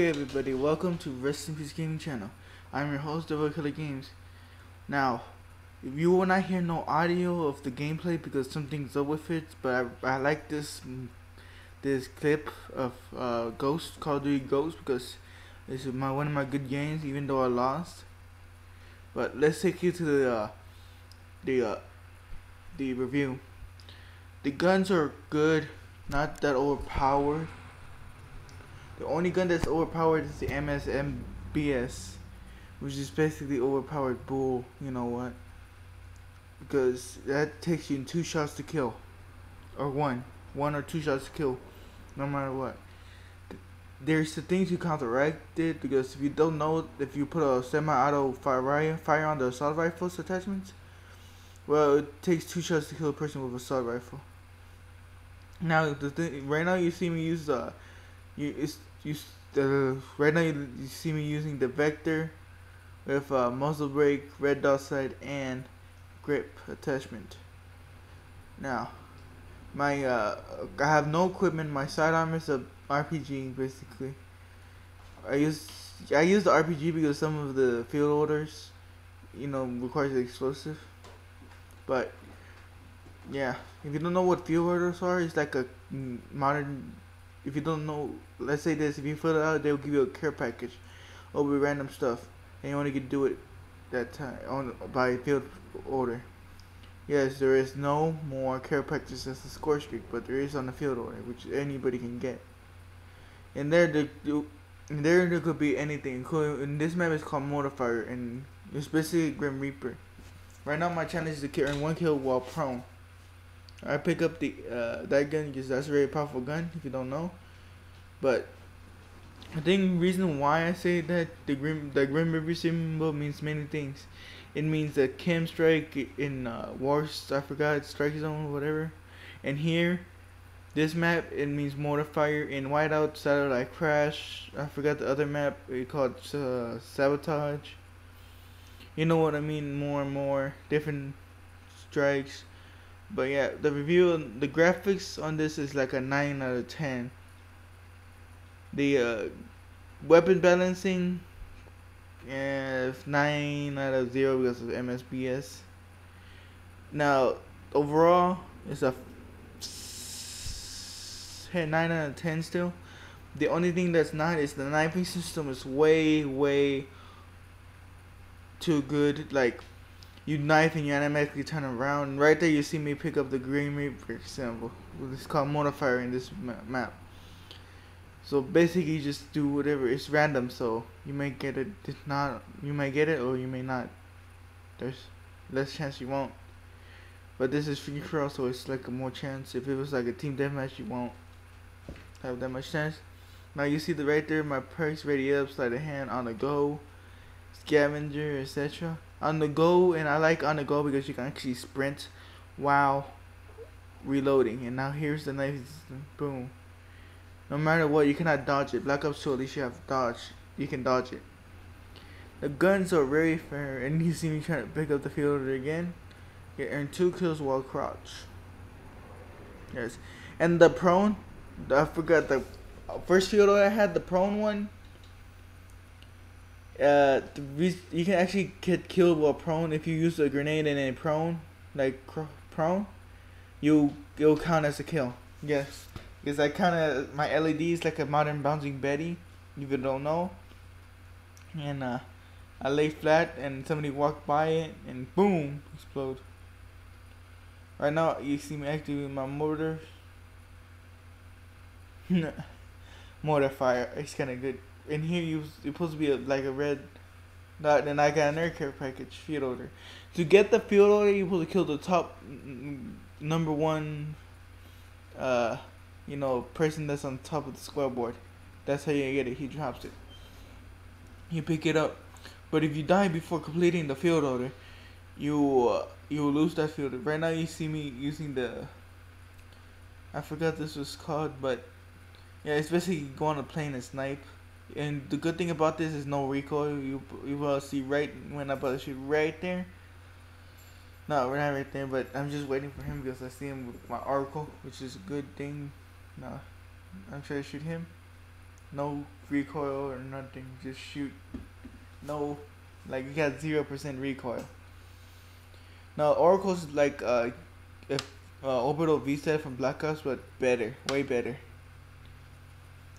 Okay, everybody, welcome to Rest in Peace Gaming Channel. I'm your host, Devil Killer Games. Now, if you will not hear no audio of the gameplay because something's up with it, but I, I like this this clip of uh, Ghost, Call of Duty Ghost, because it's my one of my good games, even though I lost. But let's take you to the uh, the uh, the review. The guns are good, not that overpowered. The only gun that's overpowered is the MSMBS, which is basically overpowered bull. You know what? Because that takes you two shots to kill, or one, one or two shots to kill, no matter what. There's the thing to counteract it because if you don't know if you put a semi-auto fire fire on the assault rifle's attachments, well, it takes two shots to kill a person with a assault rifle. Now the thing right now you see me use the, you it's you uh, right now you, you, see me using the vector with uh, muzzle brake, red dot sight, and grip attachment. Now, my uh, I have no equipment. My sidearm is a RPG basically. I use I use the RPG because some of the field orders, you know, requires the explosive. But yeah, if you don't know what field orders are, it's like a modern if you don't know, let's say this, if you fill it out, they'll give you a care package over random stuff, and you only can do it that time on by field order. Yes, there is no more care packages as a score streak, but there is on the field order, which anybody can get. And there, the, and there, there could be anything. And this map is called Mortifier, and it's basically Grim Reaper. Right now, my challenge is to kill one kill while prone. I pick up the uh, that gun because that's a very powerful gun. If you don't know, but I think reason why I say that the grim the Grim Reaper symbol means many things. It means the chem strike in uh, wars. I forgot strike zone or whatever. And here, this map it means mortar fire. In whiteout satellite crash. I forgot the other map. We called uh, sabotage. You know what I mean? More and more different strikes but yeah, the review, the graphics on this is like a 9 out of 10. The uh, weapon balancing, is 9 out of 0 because of MSBS. Now, overall, it's a 9 out of 10 still. The only thing that's not is the knifing system is way, way too good. Like, you knife and you automatically turn around. Right there, you see me pick up the Grim Reaper symbol. It's called modifier in this map. So basically, you just do whatever. It's random, so you may get it. It's not. You may get it, or you may not. There's less chance you won't. But this is free for all, so it's like a more chance. If it was like a team deathmatch, you won't have that much chance. Now you see the right there, my perks ready up, Sleight of Hand on the go, scavenger, etc on the go, and I like on the go because you can actually sprint while reloading. And now here's the knife, boom. No matter what, you cannot dodge it. Black Ops 2 at least you have dodge. You can dodge it. The guns are very fair, and you see me trying to pick up the field again. You earn two kills while crouch. Yes, and the prone, I forgot the uh, first field I had the prone one uh, you can actually get killed while prone if you use a grenade and a prone, like prone, you it'll count as a kill. Yes, because I kind of my IED is like a modern bouncing Betty, if you don't know. And uh, I lay flat and somebody walked by it and boom, explode. Right now you see me activating my mortar. mortar fire. It's kind of good in here you you're supposed to be a, like a red dot, and I got an air care package field order. To get the field order, you're supposed to kill the top number one, uh, you know, person that's on top of the scoreboard. That's how you get it. He drops it. You pick it up, but if you die before completing the field order, you uh, you lose that field. Right now, you see me using the. I forgot this was called, but yeah, it's basically go on a plane and snipe. And the good thing about this is no recoil. You you will see right when I about to shoot right there. No, we're not right there, but I'm just waiting for him because I see him with my Oracle, which is a good thing. No, I'm trying to shoot him. no recoil or nothing. Just shoot. No, like you got zero percent recoil. Now Oracle's like uh, if uh, orbital VSAT from Black Ops, but better, way better.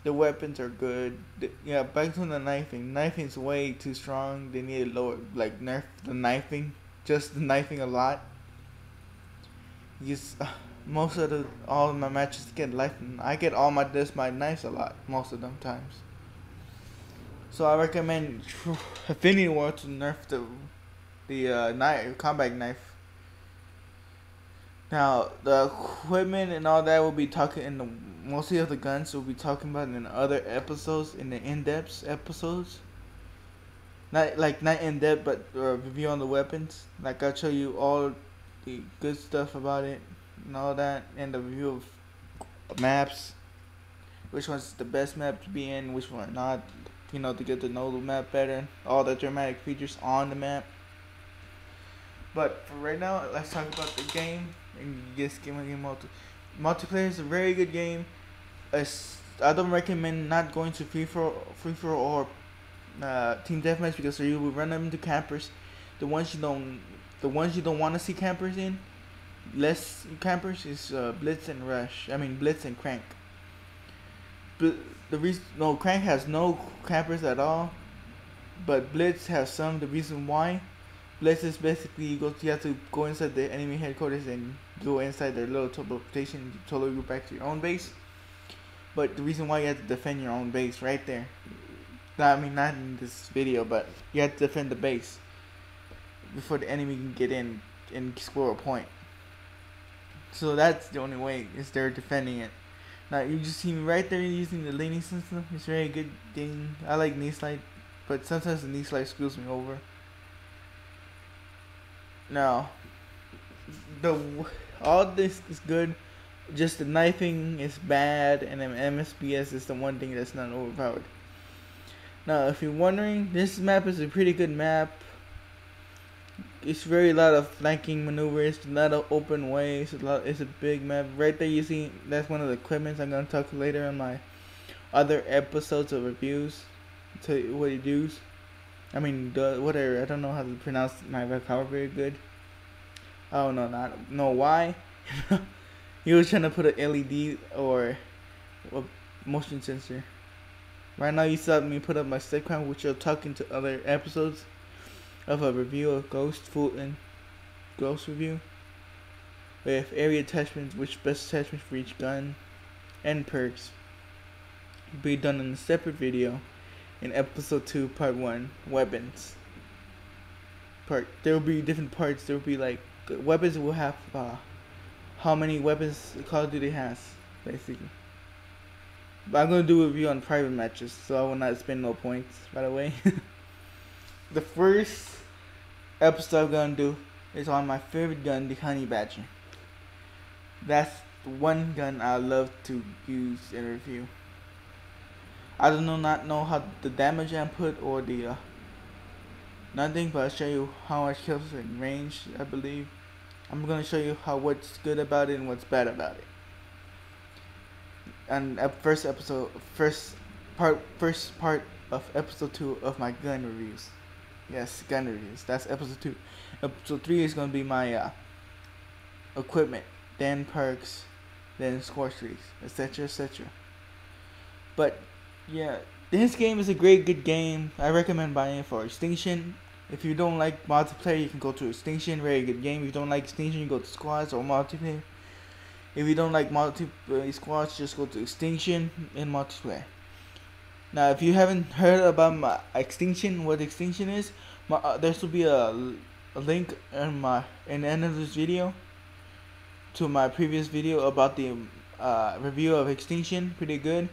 The weapons are good. The, yeah, back to the knifing. Knifing's way too strong. They need to lower, like nerf the knifing, just the knifing a lot. Just uh, most of the all of my matches get life. I get all my this my knives a lot most of them times. So I recommend Infinity Ward to nerf the the uh, knife combat knife now, the equipment and all that will be talking in the mostly of the guns we'll be talking about in other episodes, in the in-depth episodes. Not like not in depth, but uh, review on the weapons. Like I'll show you all the good stuff about it and all that, and the review of maps. Which one's the best map to be in? Which one not? You know, to get to know the map better. All the dramatic features on the map. But for right now, let's talk about the game and just game game multi. Multiplayer is a very good game. I don't recommend not going to free for free for or uh, team deathmatch because you will run into campers. The ones you don't, the ones you don't want to see campers in, less campers is uh, Blitz and Rush. I mean Blitz and Crank. But the reason no Crank has no campers at all, but Blitz has some. The reason why Is basically you go you have to go inside the enemy headquarters and go inside their little teleportation totally go back to your own base. But the reason why you have to defend your own base right there. I mean not in this video, but you have to defend the base before the enemy can get in and score a point. So that's the only way is they're defending it. Now you just see me right there using the laning system. It's very good thing. I like knee slide, but sometimes the knee slide screws me over. No. The all this is good. Just the knifing is bad, and then MSBS is the one thing that's not overpowered. Now, if you're wondering, this map is a pretty good map. It's very a lot of flanking maneuvers, a lot of open ways. A lot. It's a big map. Right there, you see that's one of the equipments I'm gonna talk later in my other episodes of reviews. You what it does. I mean, the, whatever. I don't know how to pronounce my vocabulary good. Don't know, not know why. he was trying to put an IED or a motion sensor. Right now, you saw me put up my Steadicam, which you'll talk into other episodes of a review of Ghost Fulton Ghost review with area attachments, which best attachments for each gun, and perks. Be done in a separate video in episode 2 part 1 weapons. Part there will be different parts. There will be like weapons will have uh, how many weapons call of duty has basically. But i'm going to do a review on private matches so i will not spend no points by the way. The first episode i'm going to do is on my favorite gun the honey badger. That's one gun i love to use in review I do not know how the damage input or the uh, nothing, but I'll show you how much kills in range. I believe I'm gonna show you how what's good about it and what's bad about it. And at first episode, first part, first part of episode two of my gun reviews. Yes, gun reviews. That's episode two. Episode three is gonna be my uh, equipment, then perks, then score streaks, etc., etc. But yeah, this game is a great good game. I recommend buying it for Extinction. If you don't like multiplayer, you can go to Extinction. Very good game. If you don't like Extinction, you go to Squads or multiplayer. If you don't like multi uh, squads, just go to Extinction and multiplayer. Now, if you haven't heard about my Extinction, what Extinction is, my, uh, there will be a, a link in my in the end of this video to my previous video about the uh, review of Extinction. Pretty good.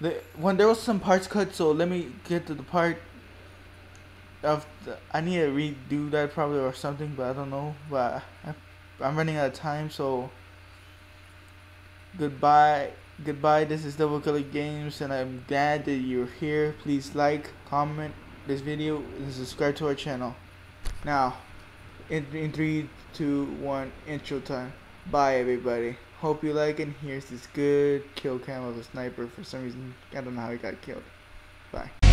The, when there was some parts cut, so let me get to the part of the, I need to redo that probably or something, but I don't know. But I, I'm running out of time, so goodbye. Goodbye. This is Devil Killer Games, and I'm glad that you're here. Please like, comment this video, and subscribe to our channel. Now, in in three, two, one, intro time. Bye, everybody. Hope you like it. Here's this good kill cam of a sniper. For some reason, I don't know how he got killed. Bye.